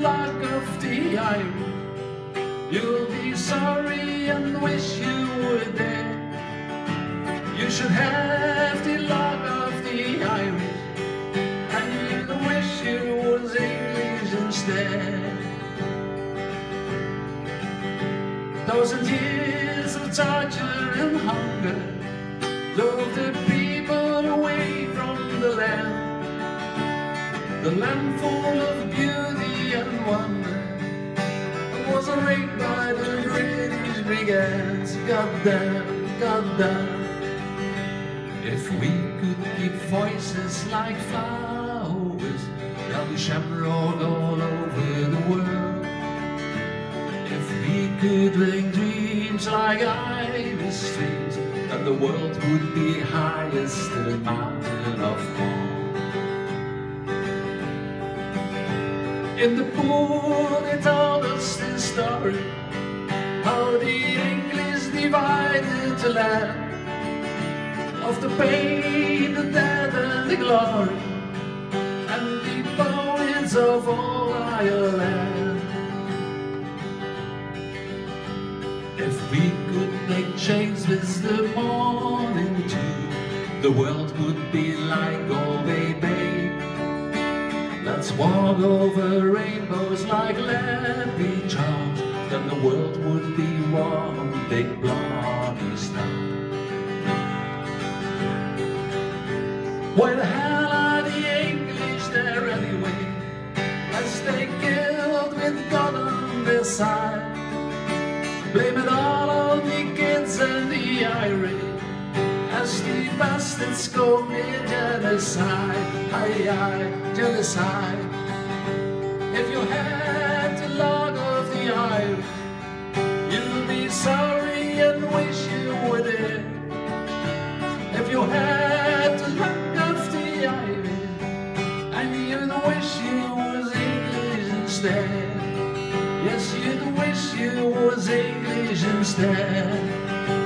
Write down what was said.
luck of the Irish. You'll be sorry and wish you were there. You should have the luck of the Irish, and you wish you was English instead. Thousand years of torture and hunger drove the land full of beauty and wonder was raped by the British brigands. Goddamn, goddamn. If we could keep voices like flowers, there'll be shamrock all over the world. If we could bring dreams like Irish streams, then the world would be highest in the mountain of gold. In the pool they told us this story. How the English divided the land. Of the pain, the death and the glory. And the poets of all Ireland. If we could make change with the morning dew The world would be like Galway Bay Let's walk over rainbows like Larry Charles. Then the world would be one big bloody star. Why the hell are the English there anyway? As they killed with God on their side. Blame it all as the bastards commit genocide, aye aye, genocide. If you had the log of the Irish, you'd be sorry and wish you were there. If you had the luck of the Irish, and you'd wish you was English instead. Yes, you'd wish you was English instead.